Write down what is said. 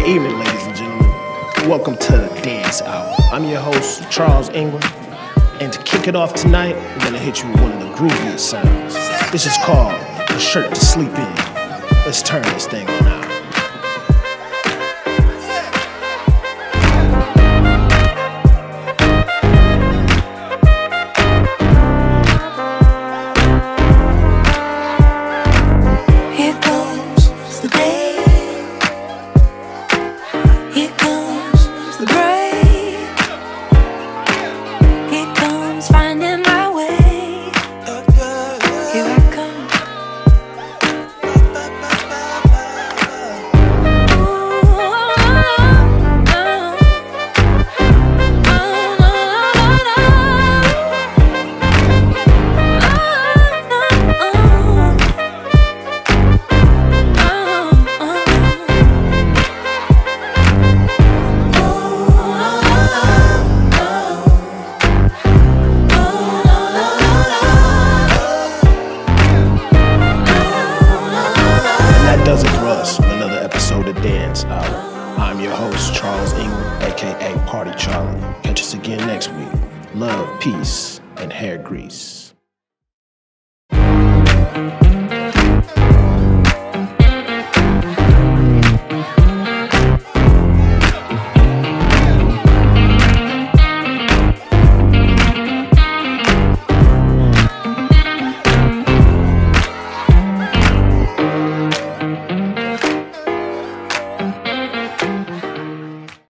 Good evening, ladies and gentlemen. Welcome to the Dance Hour. I'm your host, Charles Ingram. And to kick it off tonight, we're gonna hit you with one of the grooviest sounds. This is called The Shirt to Sleep In. Let's turn this thing on. Us on another episode of Dance Hour. I'm your host, Charles Ingram, aka Party Charlie. Catch us again next week. Love, peace, and hair grease.